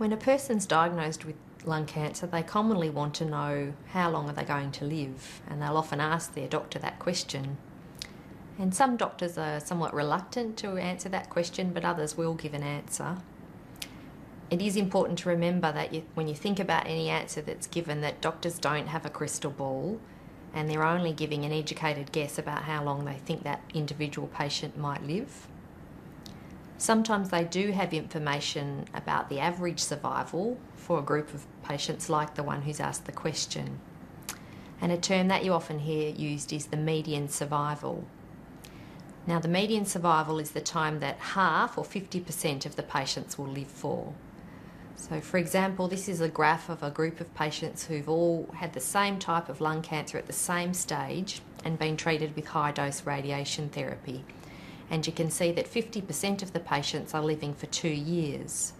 When a person's diagnosed with lung cancer, they commonly want to know how long are they going to live, and they'll often ask their doctor that question. And some doctors are somewhat reluctant to answer that question, but others will give an answer. It is important to remember that you, when you think about any answer that's given, that doctors don't have a crystal ball, and they're only giving an educated guess about how long they think that individual patient might live. Sometimes they do have information about the average survival for a group of patients like the one who's asked the question. And a term that you often hear used is the median survival. Now, the median survival is the time that half or 50% of the patients will live for. So, for example, this is a graph of a group of patients who've all had the same type of lung cancer at the same stage and been treated with high dose radiation therapy and you can see that 50% of the patients are living for two years.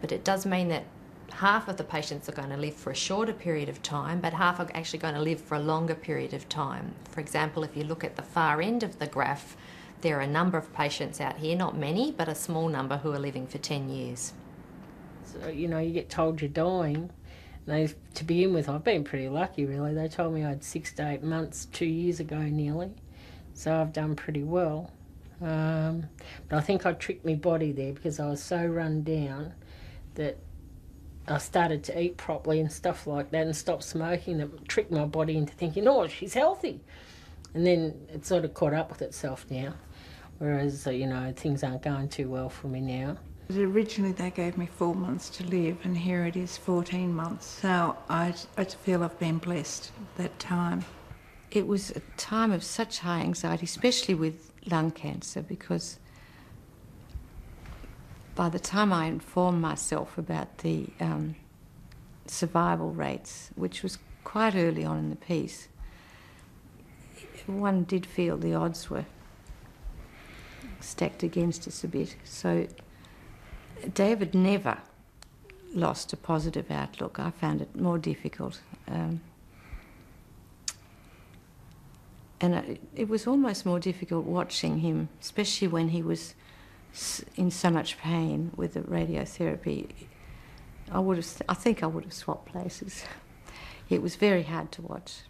But it does mean that half of the patients are going to live for a shorter period of time, but half are actually going to live for a longer period of time. For example, if you look at the far end of the graph, there are a number of patients out here, not many, but a small number who are living for 10 years. So, you know, you get told you're dying. They, to begin with, I've been pretty lucky, really. They told me I had six to eight months two years ago nearly, so I've done pretty well. Um, but I think I tricked my body there because I was so run down that I started to eat properly and stuff like that and stopped smoking that tricked my body into thinking, oh, she's healthy. And then it sort of caught up with itself now. Whereas, uh, you know, things aren't going too well for me now. Originally, they gave me four months to live, and here it is 14 months. So I, I feel I've been blessed that time. It was a time of such high anxiety, especially with lung cancer because by the time I informed myself about the um, survival rates, which was quite early on in the piece, one did feel the odds were stacked against us a bit. So David never lost a positive outlook. I found it more difficult. Um, and it was almost more difficult watching him, especially when he was in so much pain with the radiotherapy. I would have, I think I would have swapped places. It was very hard to watch.